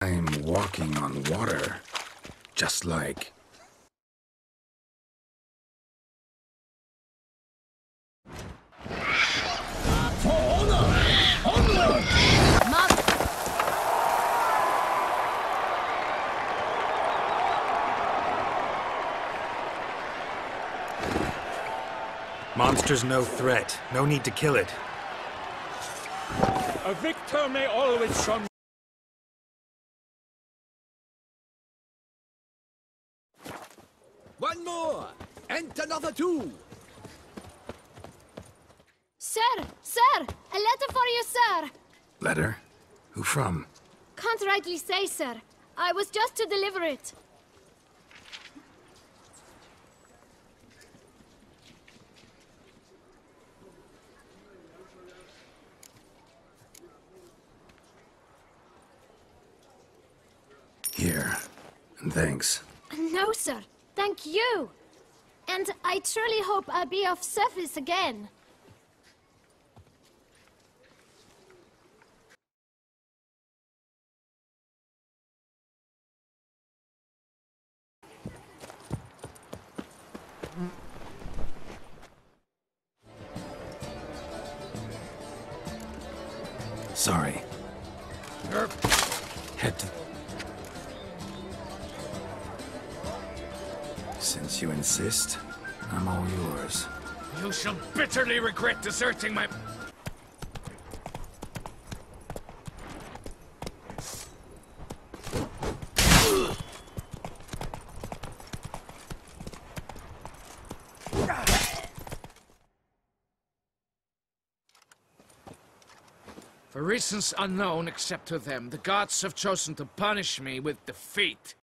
I'm walking on water. Just like... Monster's no threat. No need to kill it. A victor may always shun One more! And another two! Sir! Sir! A letter for you, sir! Letter? Who from? Can't rightly say, sir. I was just to deliver it. Here. And thanks. No, sir. Thank you. And I truly hope I'll be of service again. Sorry. Head to... Since you insist, I'm all yours. You shall bitterly regret deserting my... For reasons unknown except to them, the gods have chosen to punish me with defeat.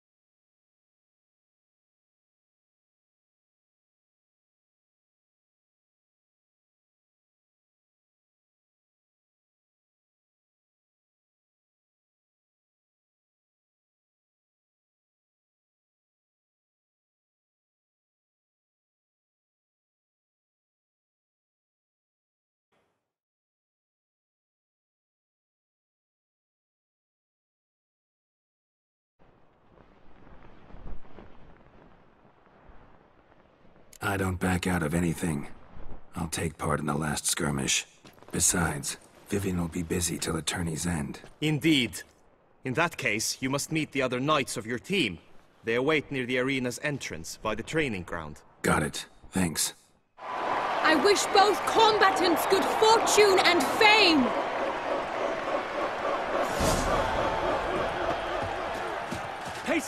I don't back out of anything. I'll take part in the last skirmish. Besides, Vivienne will be busy till Attorney's End. Indeed. In that case, you must meet the other knights of your team. They await near the arena's entrance, by the training ground. Got it. Thanks. I wish both combatants good fortune and fame!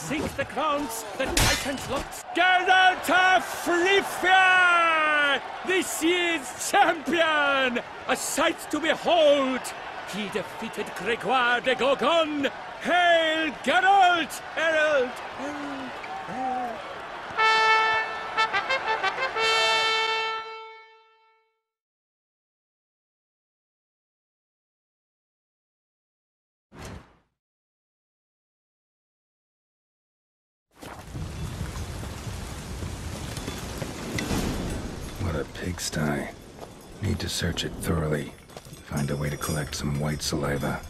Pacing the grounds, the Titans looked Gather to Frithia! This year's champion! A sight to behold! He defeated Gregoire de Gorgon! Hail Geralt! Herald! Herald! A pigsty. Need to search it thoroughly. Find a way to collect some white saliva.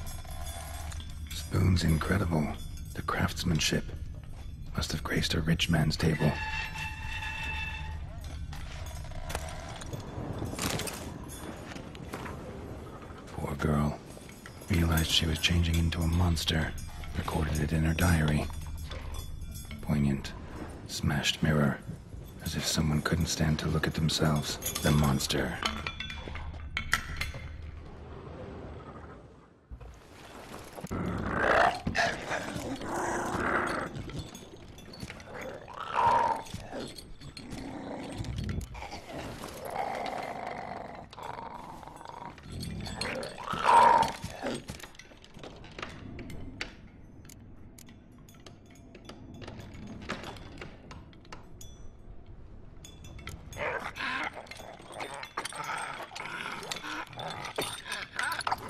Spoon's incredible. The craftsmanship. Must have graced a rich man's table. Poor girl. Realized she was changing into a monster. Recorded it in her diary. Poignant. Smashed mirror. As if someone couldn't stand to look at themselves. The monster.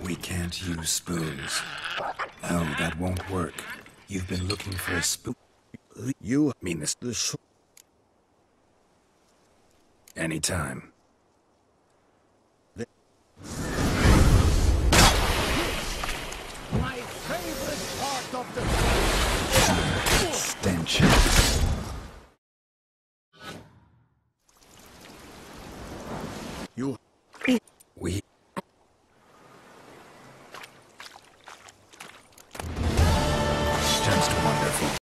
We can't use spoons. No, that won't work. You've been looking for a spoon. You mean this? the sh- Anytime. My favorite part of the... Stench. You